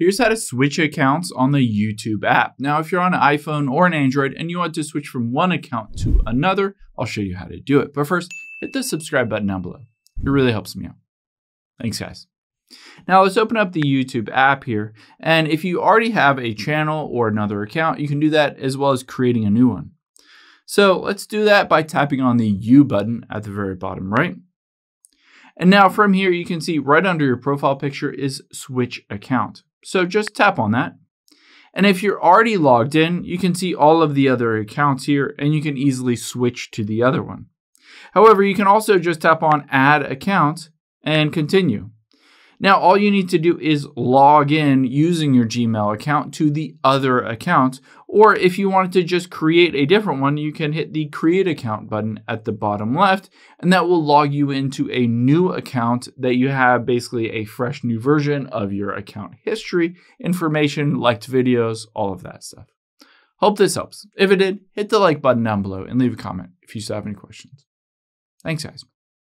Here's how to switch accounts on the YouTube app. Now, if you're on an iPhone or an Android and you want to switch from one account to another, I'll show you how to do it. But first, hit the subscribe button down below. It really helps me out. Thanks, guys. Now let's open up the YouTube app here. And if you already have a channel or another account, you can do that as well as creating a new one. So let's do that by tapping on the You button at the very bottom right. And now from here, you can see right under your profile picture is switch account. So just tap on that. And if you're already logged in, you can see all of the other accounts here and you can easily switch to the other one. However, you can also just tap on add account and continue. Now, all you need to do is log in using your Gmail account to the other account. Or if you wanted to just create a different one, you can hit the create account button at the bottom left, and that will log you into a new account that you have basically a fresh new version of your account history, information, liked videos, all of that stuff. Hope this helps. If it did, hit the like button down below and leave a comment if you still have any questions. Thanks, guys.